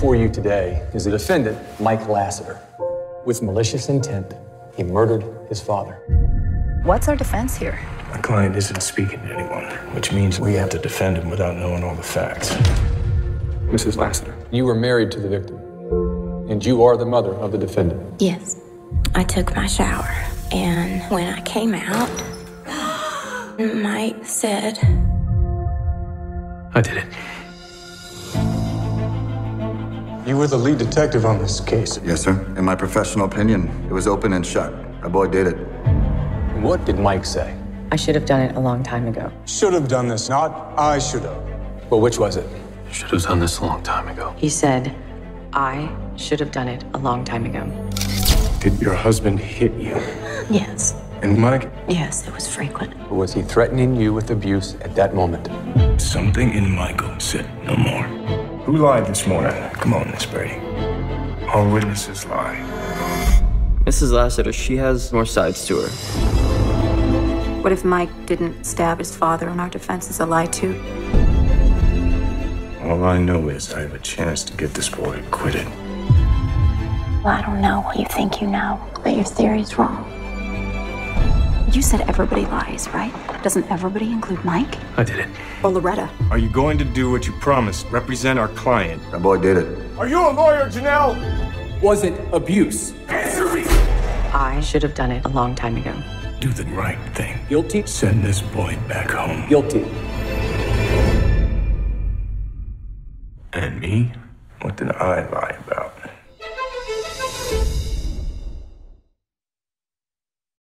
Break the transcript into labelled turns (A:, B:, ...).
A: before you today is the defendant, Mike Lassiter. With malicious intent, he murdered his father.
B: What's our defense here?
C: My client isn't speaking to anyone, which means we have to defend him without knowing all the facts.
A: Mrs. Lassiter, you were married to the victim, and you are the mother of the defendant.
D: Yes. I took my shower, and when I came out, Mike said,
C: I did it.
A: You were the lead detective on this case.
E: Yes, sir. In my professional opinion, it was open and shut. Our boy did it.
A: What did Mike say?
F: I should have done it a long time ago.
G: Should have done this, not I should have.
A: Well, which was it?
C: You should have done this a long time ago.
F: He said, I should have done it a long time ago.
C: Did your husband hit you?
D: Yes.
C: And Mike?
D: Yes, it was frequent.
A: Or was he threatening you with abuse at that moment?
C: Something in Michael said no more. Who lied this morning? Come on, Miss Brady. All witnesses lie.
H: Mrs. Lassiter, she has more sides to her.
B: What if Mike didn't stab his father and our defense is a lie too?
C: All I know is I have a chance to get this boy acquitted.
D: Well, I don't know what you think you know, but your theory's wrong.
B: You said everybody lies, right? Doesn't everybody include Mike?
C: I did it.
B: Or Loretta?
I: Are you going to do what you promised? Represent our client.
E: Our boy did it.
G: Are you a lawyer, Janelle?
A: Was it abuse? Answer me!
F: I should have done it a long time ago.
C: Do the right thing.
A: Guilty?
C: Send this boy back home.
A: Guilty.
C: And me? What did I lie about?